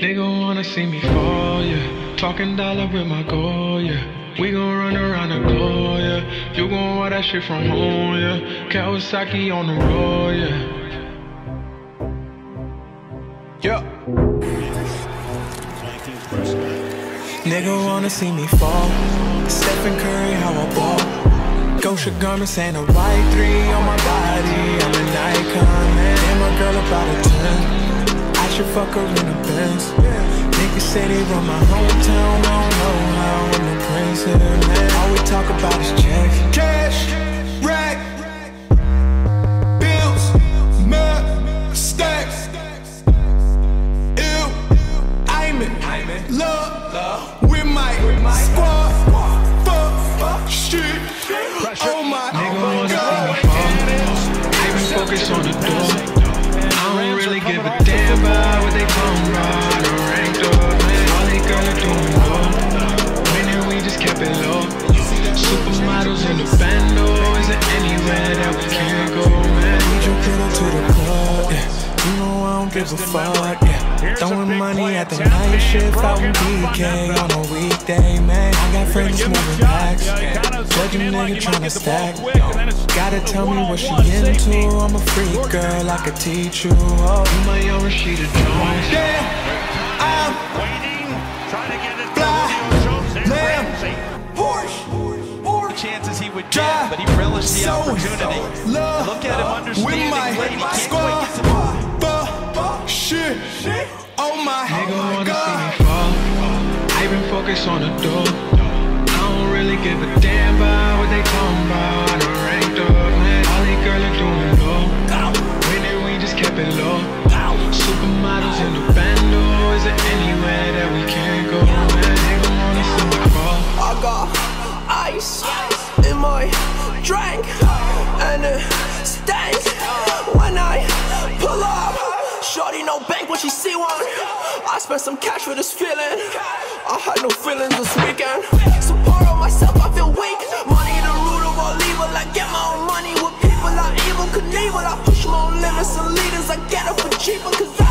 Nigga wanna see me fall, yeah. Talking dollar with my goal, yeah. We gon' run around the globe, yeah. You gon' want that shit from home, yeah. Kawasaki on the road, yeah. Yeah. Nigga wanna see me fall. Stephen Curry, how I ball. Gosha garments ain't a white three on my body. I'm an icon, man. And my girl about a 10. I should fuck her in a Benz. Niggas say they run my hometown. I don't know how I'm the prince here, man. All we talk about is checks. Cash, rack, bills, mud, stacks. Ew, I'm in love with my squad. Fuck, shit. Oh my Nigga wanna see me god. fall. Been focused on the Supermodels in the bando. Is there anywhere that we can't go, man? Need your kiddo to the club, yeah. You know I don't give a fuck, yeah. Throwing money at the night shift out in BK on a weekday, man. I got friends moving packs. Judge a nigga tryna stack. Gotta tell me what she into. I'm a freak girl, I could teach you. Oh, you my young Rashida Jones. Yeah, I'm Waiting, trying to get Chances he would Drive, get, but he relished the so opportunity. love Look at him understanding my late. He can't squad. quite get to the Fuck, shit. Oh my Nigga wanna see me fall. I been focused on the door. I don't really give a damn about what they talking about. I'm ranked up, man. All these girls are doing low. Winning, we just kept it low. Supermodels in the bando. Is there anywhere that we can't go, man? Nigga wanna see me fall. I got ice in my drink and it stank when I pull up. Shorty no bank when she see one. I spent some cash for this feeling. I had no feelings this weekend. So part of myself, I feel weak. Money the root of all evil. I get my own money with people I Evel Knievel. I push my own limits and leaders. I get it for cheaper cause